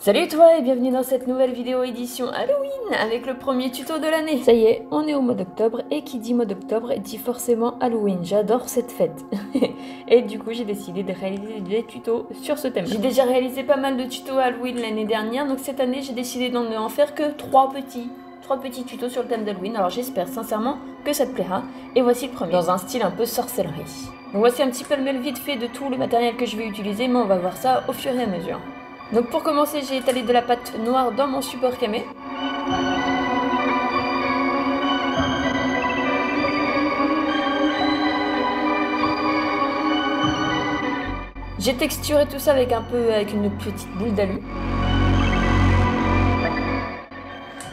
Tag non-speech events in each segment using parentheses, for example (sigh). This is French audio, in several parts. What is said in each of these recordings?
Salut toi et bienvenue dans cette nouvelle vidéo édition Halloween avec le premier tuto de l'année. Ça y est, on est au mois d'octobre et qui dit mois d'octobre dit forcément Halloween. J'adore cette fête. (laughs) et du coup j'ai décidé de réaliser des tutos sur ce thème. J'ai déjà réalisé pas mal de tutos Halloween l'année dernière donc cette année j'ai décidé d'en en faire que trois petits trois petits tutos sur le thème d'Halloween. Alors j'espère sincèrement que ça te plaira. Et voici le premier, dans un style un peu sorcellerie. Donc voici un petit peu le mail vite fait de tout le matériel que je vais utiliser, mais on va voir ça au fur et à mesure. Donc pour commencer, j'ai étalé de la pâte noire dans mon support camé. J'ai texturé tout ça avec un peu avec une petite boule d'alu.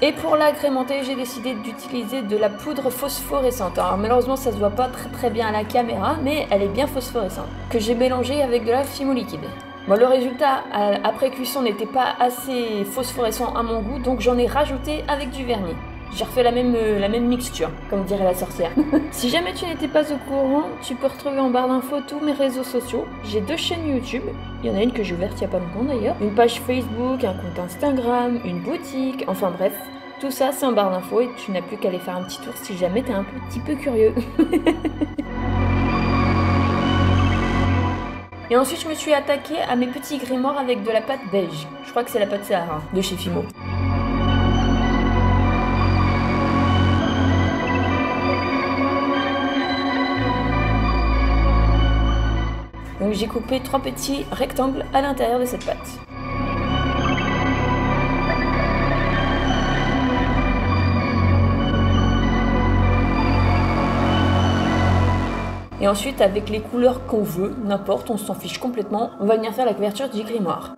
Et pour l'agrémenter, j'ai décidé d'utiliser de la poudre phosphorescente. Alors malheureusement, ça se voit pas très très bien à la caméra, mais elle est bien phosphorescente. Que j'ai mélangé avec de la fimo liquide. Bon, le résultat après cuisson n'était pas assez phosphorescent à mon goût, donc j'en ai rajouté avec du vernis. J'ai refait la même, euh, la même mixture, comme dirait la sorcière. (laughs) si jamais tu n'étais pas au courant, tu peux retrouver en barre d'infos tous mes réseaux sociaux. J'ai deux chaînes YouTube, il y en a une que j'ai ouverte il n'y a pas longtemps d'ailleurs, une page Facebook, un compte Instagram, une boutique, enfin bref, tout ça c'est en barre d'infos et tu n'as plus qu'à aller faire un petit tour si jamais tu es un petit peu curieux. (laughs) Et ensuite, je me suis attaquée à mes petits grimoires avec de la pâte beige. Je crois que c'est la pâte Sahara de chez Fimo. Donc j'ai coupé trois petits rectangles à l'intérieur de cette pâte. Et ensuite, avec les couleurs qu'on veut, n'importe, on s'en fiche complètement, on va venir faire la couverture du grimoire.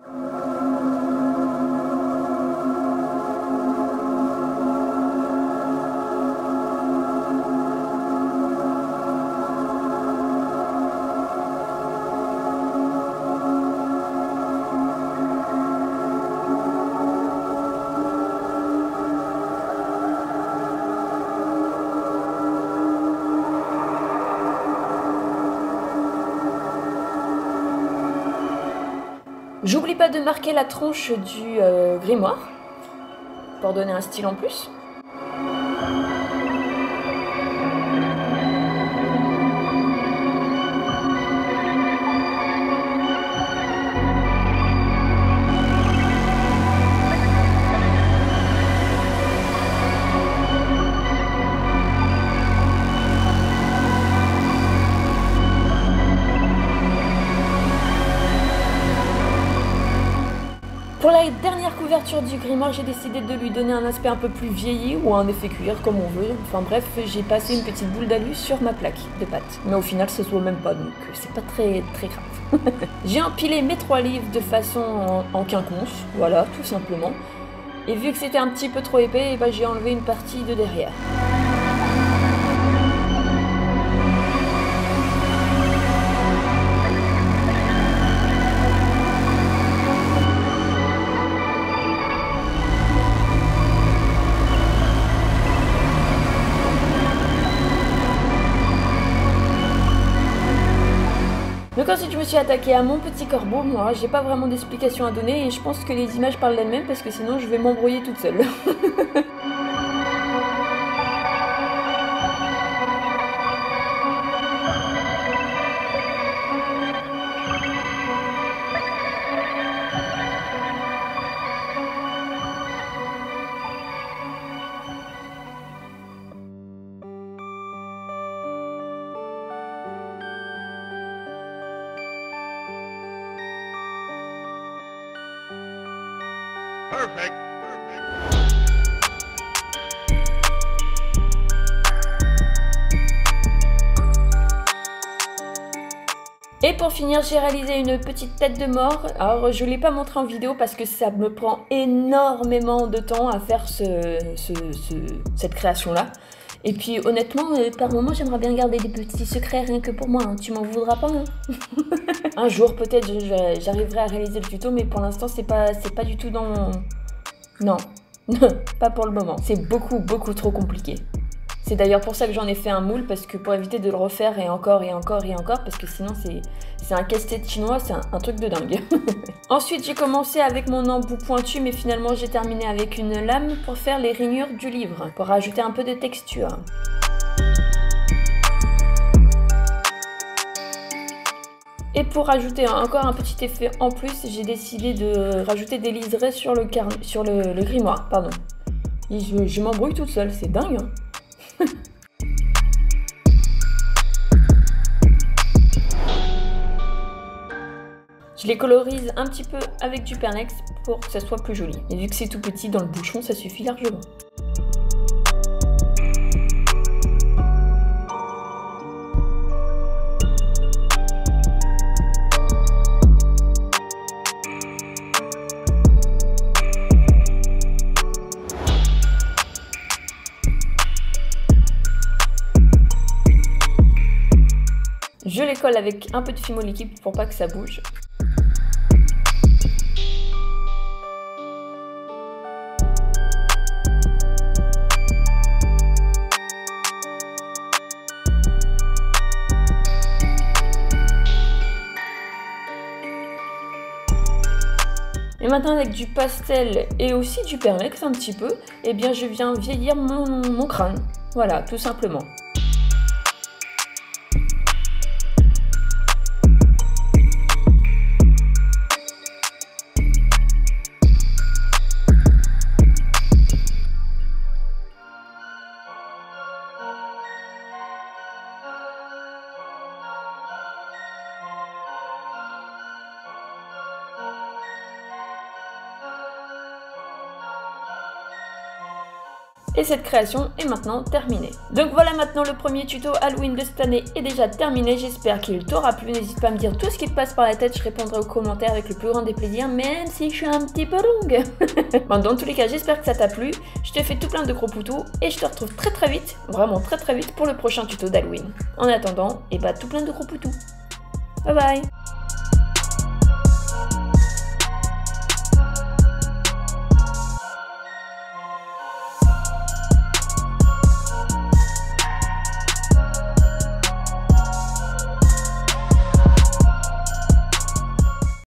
J'oublie pas de marquer la tronche du euh, grimoire pour donner un style en plus. Couverture du grimoire, j'ai décidé de lui donner un aspect un peu plus vieilli ou un effet cuir comme on veut. Enfin bref, j'ai passé une petite boule d'alu sur ma plaque de pâte. Mais au final, ça se voit même pas, donc c'est pas très grave. (laughs) j'ai empilé mes trois livres de façon en, quinconce, voilà, tout simplement. Et vu que c'était un petit peu trop épais, eh ben, j'ai enlevé une partie de derrière. Ensuite je me suis attaqué à mon petit corbeau, moi j'ai pas vraiment d'explication à donner et je pense que les images parlent d'elles-mêmes parce que sinon je vais m'embrouiller toute seule. (laughs) Et pour finir, j'ai réalisé une petite tête de mort. Alors, je ne l'ai pas montré en vidéo parce que ça me prend énormément de temps à faire cette création-là. Et puis, honnêtement, euh, par moment, j'aimerais bien garder des petits secrets rien que pour moi. Hein. Tu m'en voudras pas, hein (laughs) Un jour, peut-être, j'arriverai à réaliser le tuto, mais pour l'instant, c'est pas, pas du tout dans... Non, (laughs) pas pour le moment. C'est beaucoup, beaucoup trop compliqué. C'est d'ailleurs pour ça que j'en ai fait un moule, parce que pour éviter de le refaire et encore et encore et encore, parce que sinon c'est un casse-tête chinois, c'est un, truc de dingue. (laughs) Ensuite j'ai commencé avec mon embout pointu, mais finalement j'ai terminé avec une lame pour faire les rainures du livre, pour rajouter un peu de texture. Et pour rajouter encore un petit effet en plus, j'ai décidé de rajouter des liserés sur le, sur le, grimoire. Pardon. je, m'embrouille toute seule, c'est dingue. Hein. Je les colorise un petit peu avec du pernex pour que ça soit plus joli. Et vu que c'est tout petit dans le bouchon, ça suffit largement. Les colle avec un peu de fimo liquide pour pas que ça bouge. Et maintenant avec du pastel et aussi du perlex un petit peu, eh bien je viens vieillir mon crâne. Voilà, tout simplement. Et cette création est maintenant terminée. Donc voilà maintenant le premier tuto Halloween de cette année est déjà terminé. J'espère qu'il t'aura plu. N'hésite pas à me dire tout ce qui te passe par la tête. Je répondrai aux commentaires avec le plus grand des plaisirs, même si je suis un petit peu longue. (laughs) bon, dans tous les cas, j'espère que ça t'a plu. Je te fais tout plein de gros poutous et je te retrouve très très vite, vraiment très très vite pour le prochain tuto d'Halloween. En attendant, et eh bah tout plein de gros poutous. Bye bye